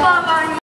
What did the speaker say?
爸爸。